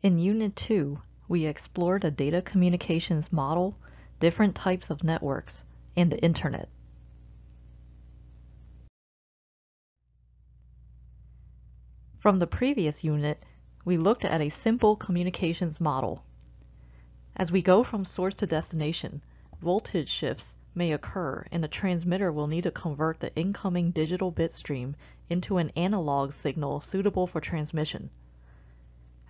In Unit 2, we explored the data communications model, different types of networks, and the Internet. From the previous unit, we looked at a simple communications model. As we go from source to destination, voltage shifts may occur and the transmitter will need to convert the incoming digital bit stream into an analog signal suitable for transmission.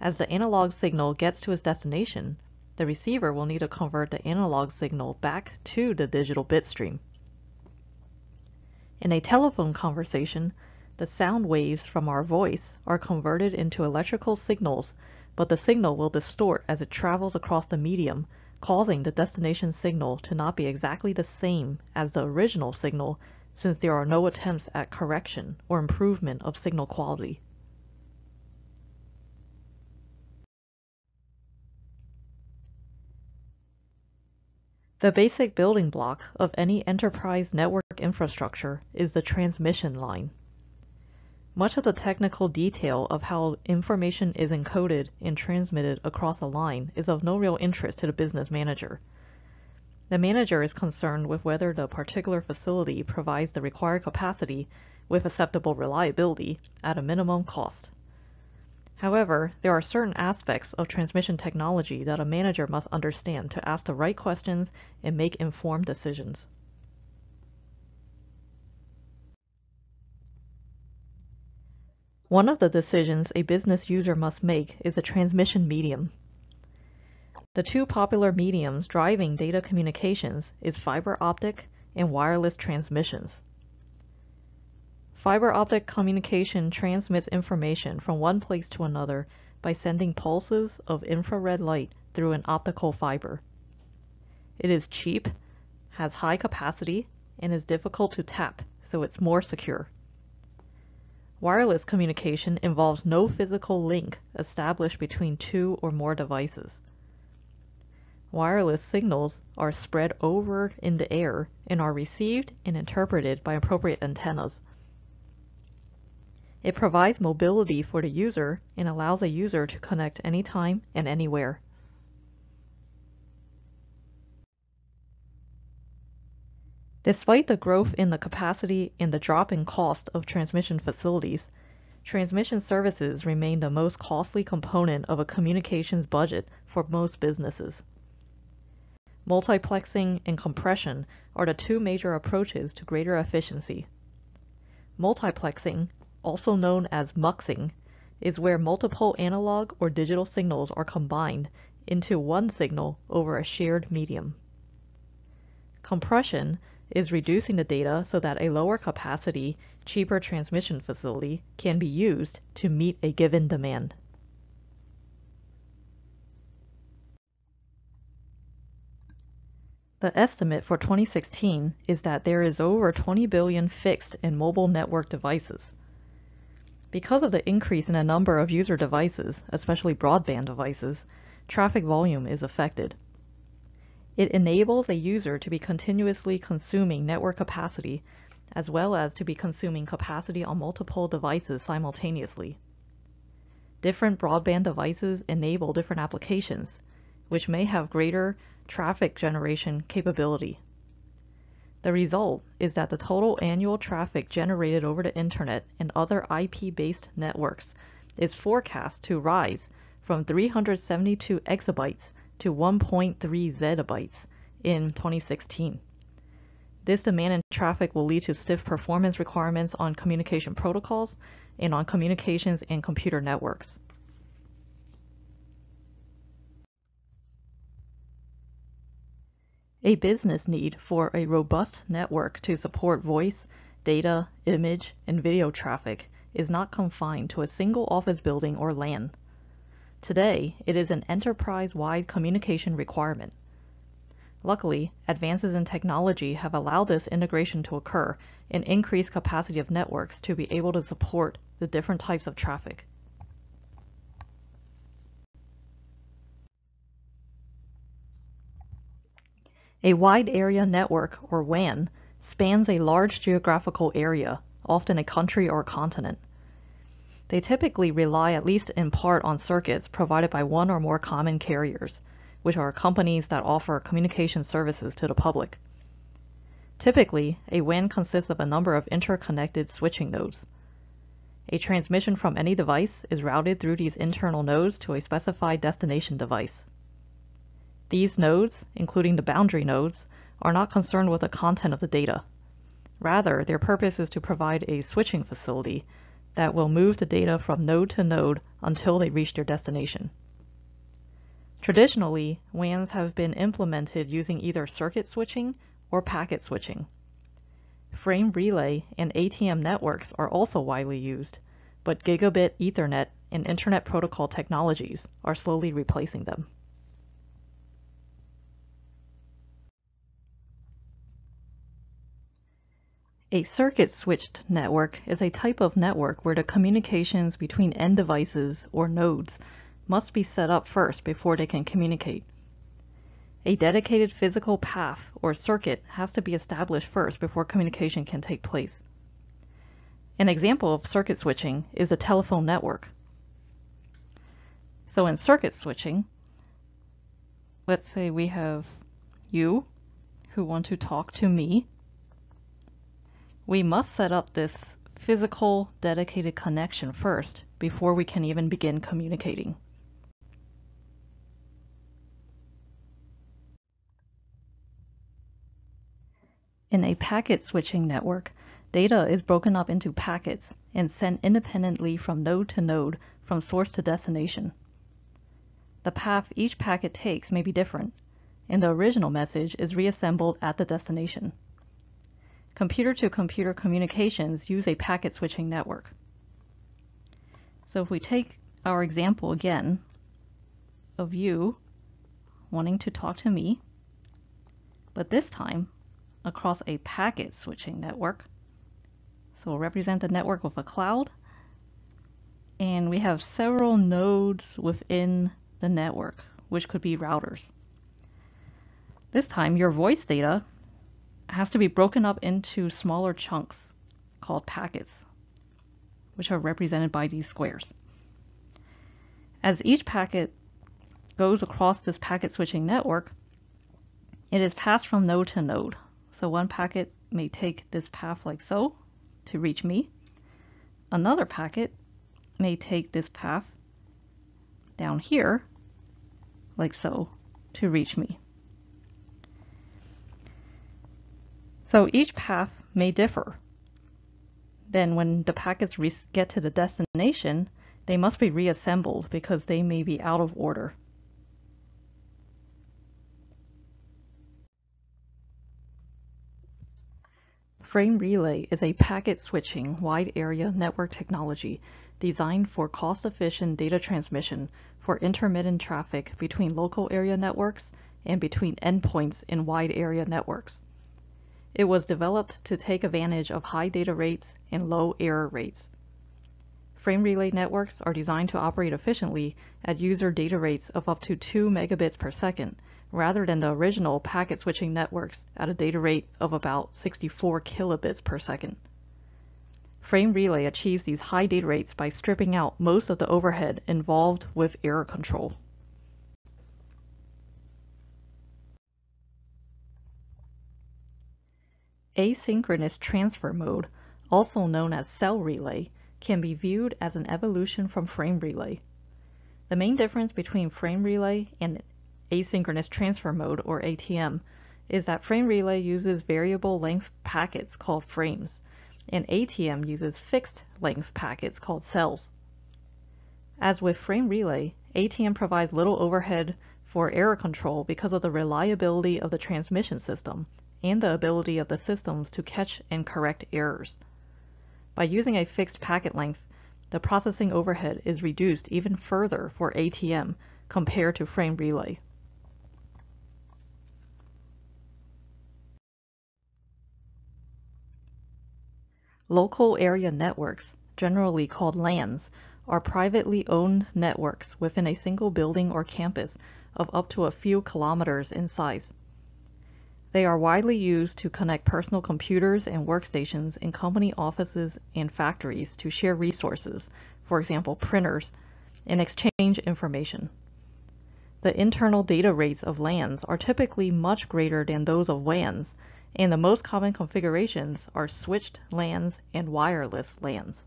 As the analog signal gets to its destination, the receiver will need to convert the analog signal back to the digital bit stream. In a telephone conversation, the sound waves from our voice are converted into electrical signals, but the signal will distort as it travels across the medium, causing the destination signal to not be exactly the same as the original signal since there are no attempts at correction or improvement of signal quality. The basic building block of any enterprise network infrastructure is the transmission line. Much of the technical detail of how information is encoded and transmitted across a line is of no real interest to the business manager. The manager is concerned with whether the particular facility provides the required capacity with acceptable reliability at a minimum cost. However, there are certain aspects of transmission technology that a manager must understand to ask the right questions and make informed decisions. One of the decisions a business user must make is a transmission medium. The two popular mediums driving data communications is fiber optic and wireless transmissions. Fiber optic communication transmits information from one place to another by sending pulses of infrared light through an optical fiber. It is cheap, has high capacity, and is difficult to tap, so it's more secure. Wireless communication involves no physical link established between two or more devices. Wireless signals are spread over in the air and are received and interpreted by appropriate antennas. It provides mobility for the user and allows a user to connect anytime and anywhere. Despite the growth in the capacity and the drop in cost of transmission facilities, transmission services remain the most costly component of a communications budget for most businesses. Multiplexing and compression are the two major approaches to greater efficiency. Multiplexing also known as muxing, is where multiple analog or digital signals are combined into one signal over a shared medium. Compression is reducing the data so that a lower capacity, cheaper transmission facility can be used to meet a given demand. The estimate for 2016 is that there is over 20 billion fixed and mobile network devices. Because of the increase in a number of user devices, especially broadband devices, traffic volume is affected. It enables a user to be continuously consuming network capacity as well as to be consuming capacity on multiple devices simultaneously. Different broadband devices enable different applications, which may have greater traffic generation capability. The result is that the total annual traffic generated over the internet and other IP-based networks is forecast to rise from 372 exabytes to 1.3 zettabytes in 2016. This demand and traffic will lead to stiff performance requirements on communication protocols and on communications and computer networks. A business need for a robust network to support voice, data, image, and video traffic is not confined to a single office building or LAN. Today, it is an enterprise-wide communication requirement. Luckily, advances in technology have allowed this integration to occur and increased capacity of networks to be able to support the different types of traffic. A wide area network, or WAN, spans a large geographical area, often a country or continent. They typically rely at least in part on circuits provided by one or more common carriers, which are companies that offer communication services to the public. Typically, a WAN consists of a number of interconnected switching nodes. A transmission from any device is routed through these internal nodes to a specified destination device. These nodes, including the boundary nodes, are not concerned with the content of the data. Rather, their purpose is to provide a switching facility that will move the data from node to node until they reach their destination. Traditionally, WANs have been implemented using either circuit switching or packet switching. Frame relay and ATM networks are also widely used, but gigabit Ethernet and Internet Protocol technologies are slowly replacing them. A circuit switched network is a type of network where the communications between end devices or nodes must be set up first before they can communicate. A dedicated physical path or circuit has to be established first before communication can take place. An example of circuit switching is a telephone network. So in circuit switching, let's say we have you who want to talk to me we must set up this physical dedicated connection first before we can even begin communicating. In a packet switching network, data is broken up into packets and sent independently from node to node from source to destination. The path each packet takes may be different, and the original message is reassembled at the destination. Computer-to-computer -computer communications use a packet switching network. So if we take our example again of you wanting to talk to me, but this time across a packet switching network. So we'll represent the network with a cloud, and we have several nodes within the network, which could be routers. This time your voice data has to be broken up into smaller chunks called packets, which are represented by these squares. As each packet goes across this packet switching network, it is passed from node to node. So one packet may take this path like so to reach me. Another packet may take this path down here like so to reach me. So each path may differ. Then when the packets get to the destination, they must be reassembled because they may be out of order. Frame Relay is a packet switching wide area network technology designed for cost-efficient data transmission for intermittent traffic between local area networks and between endpoints in wide area networks. It was developed to take advantage of high data rates and low error rates. Frame relay networks are designed to operate efficiently at user data rates of up to 2 megabits per second, rather than the original packet switching networks at a data rate of about 64 kilobits per second. Frame relay achieves these high data rates by stripping out most of the overhead involved with error control. Asynchronous transfer mode, also known as cell relay, can be viewed as an evolution from frame relay. The main difference between frame relay and asynchronous transfer mode, or ATM, is that frame relay uses variable length packets called frames, and ATM uses fixed length packets called cells. As with frame relay, ATM provides little overhead for error control because of the reliability of the transmission system and the ability of the systems to catch and correct errors. By using a fixed packet length, the processing overhead is reduced even further for ATM compared to frame relay. Local area networks, generally called LANs, are privately owned networks within a single building or campus of up to a few kilometers in size. They are widely used to connect personal computers and workstations in company offices and factories to share resources for example printers, and exchange information. The internal data rates of LANs are typically much greater than those of WANs, and the most common configurations are switched LANs and wireless LANs.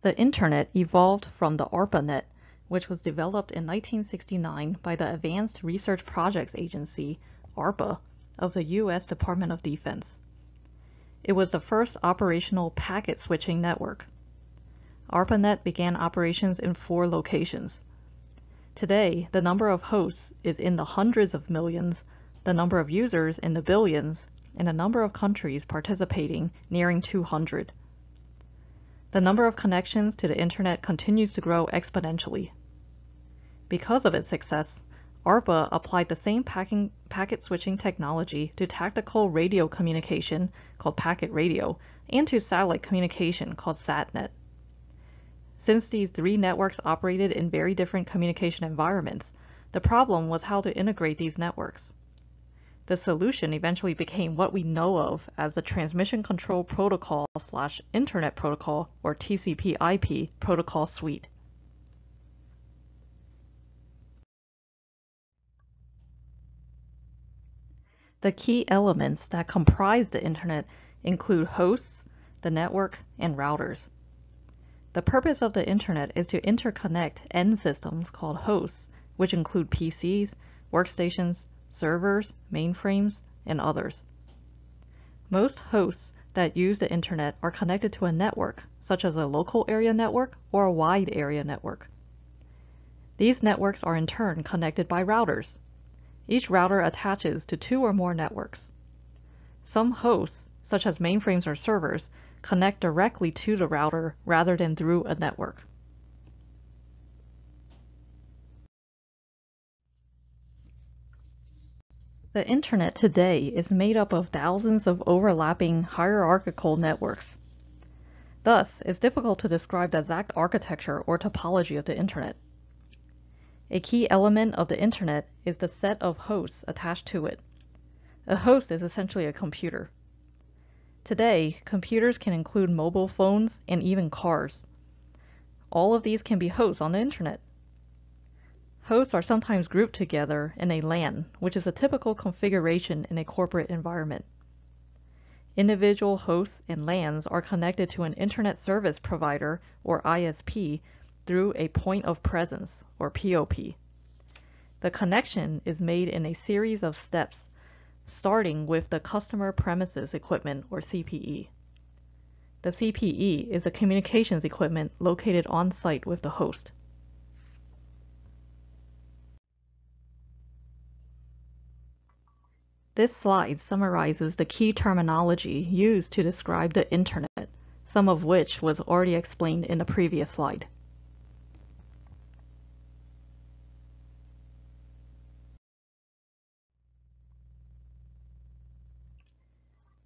The Internet evolved from the ARPANET, which was developed in 1969 by the Advanced Research Projects Agency, ARPA, of the U.S. Department of Defense. It was the first operational packet switching network. ARPANET began operations in four locations. Today, the number of hosts is in the hundreds of millions, the number of users in the billions, and the number of countries participating nearing 200. The number of connections to the Internet continues to grow exponentially. Because of its success, ARPA applied the same packing, packet switching technology to tactical radio communication, called packet radio, and to satellite communication, called SATNET. Since these three networks operated in very different communication environments, the problem was how to integrate these networks. The solution eventually became what we know of as the Transmission Control Protocol slash Internet Protocol or TCP/IP protocol suite. The key elements that comprise the Internet include hosts, the network, and routers. The purpose of the Internet is to interconnect end systems called hosts, which include PCs, workstations, servers, mainframes, and others. Most hosts that use the internet are connected to a network, such as a local area network or a wide area network. These networks are in turn connected by routers. Each router attaches to two or more networks. Some hosts, such as mainframes or servers, connect directly to the router rather than through a network. The Internet today is made up of thousands of overlapping hierarchical networks. Thus, it's difficult to describe the exact architecture or topology of the Internet. A key element of the Internet is the set of hosts attached to it. A host is essentially a computer. Today, computers can include mobile phones and even cars. All of these can be hosts on the Internet. Hosts are sometimes grouped together in a LAN, which is a typical configuration in a corporate environment. Individual hosts and LANs are connected to an Internet Service Provider, or ISP, through a point of presence, or POP. The connection is made in a series of steps, starting with the Customer Premises Equipment, or CPE. The CPE is a communications equipment located on site with the host. This slide summarizes the key terminology used to describe the Internet, some of which was already explained in the previous slide.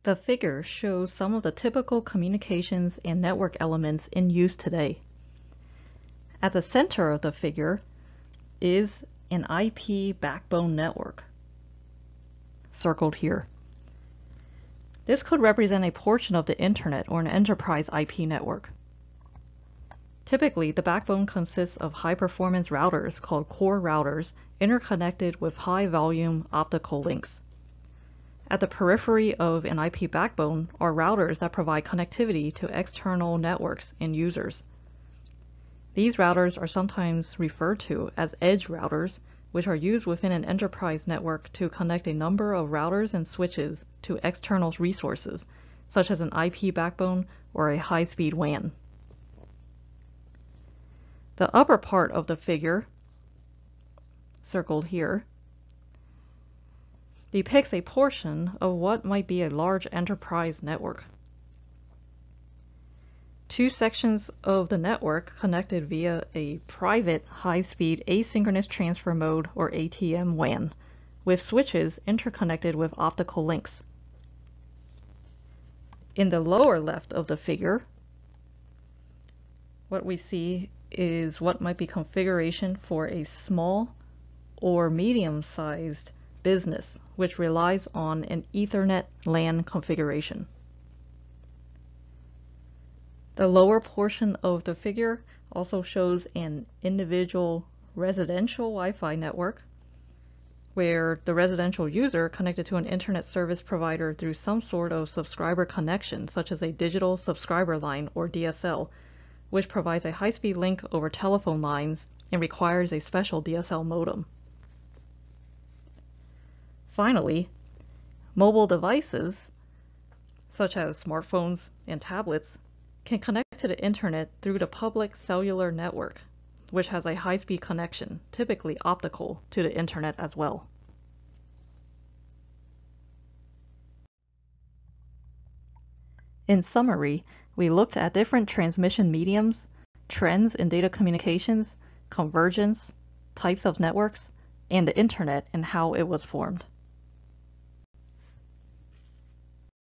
The figure shows some of the typical communications and network elements in use today. At the center of the figure is an IP backbone network circled here. This could represent a portion of the Internet or an enterprise IP network. Typically, the backbone consists of high-performance routers called core routers interconnected with high-volume optical links. At the periphery of an IP backbone are routers that provide connectivity to external networks and users. These routers are sometimes referred to as edge routers which are used within an enterprise network to connect a number of routers and switches to external resources, such as an IP backbone or a high-speed WAN. The upper part of the figure, circled here, depicts a portion of what might be a large enterprise network. Two sections of the network connected via a private high-speed asynchronous transfer mode or ATM WAN with switches interconnected with optical links. In the lower left of the figure, what we see is what might be configuration for a small or medium-sized business, which relies on an Ethernet LAN configuration. The lower portion of the figure also shows an individual residential Wi-Fi network where the residential user connected to an internet service provider through some sort of subscriber connection, such as a digital subscriber line or DSL, which provides a high-speed link over telephone lines and requires a special DSL modem. Finally, mobile devices, such as smartphones and tablets, can connect to the internet through the public cellular network, which has a high-speed connection, typically optical, to the internet as well. In summary, we looked at different transmission mediums, trends in data communications, convergence, types of networks, and the internet and how it was formed.